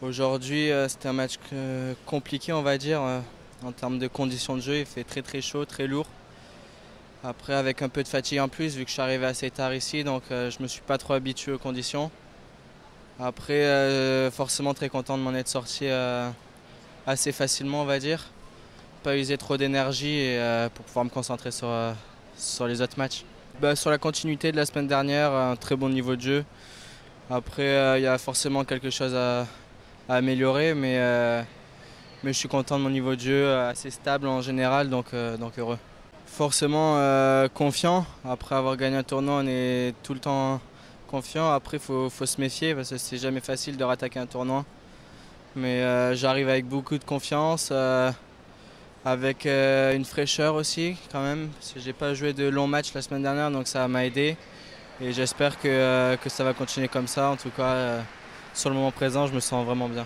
Aujourd'hui, euh, c'était un match euh, compliqué, on va dire, euh, en termes de conditions de jeu. Il fait très très chaud, très lourd. Après, avec un peu de fatigue en plus, vu que je suis arrivé assez tard ici, donc je me suis pas trop habitué aux conditions. Après, forcément très content de m'en être sorti assez facilement, on va dire. Pas user trop d'énergie pour pouvoir me concentrer sur, sur les autres matchs. Bah, sur la continuité de la semaine dernière, un très bon niveau de jeu. Après, il y a forcément quelque chose à, améliorer, mais, euh, mais je suis content de mon niveau de jeu, euh, assez stable en général, donc, euh, heureux. Forcément confiant, après avoir gagné un tournoi, on est tout le temps confiant. Après, il faut, faut, se méfier parce que c'est jamais facile de rattaquer un tournoi. Mais j'arrive avec beaucoup de confiance, avec une fraîcheur aussi quand même. Parce que j'ai pas joué de longs matchs la semaine dernière, donc ça m'a aidé. Et j'espère que, que, ça va continuer comme ça. En tout cas, sur le moment présent, je me sens vraiment bien.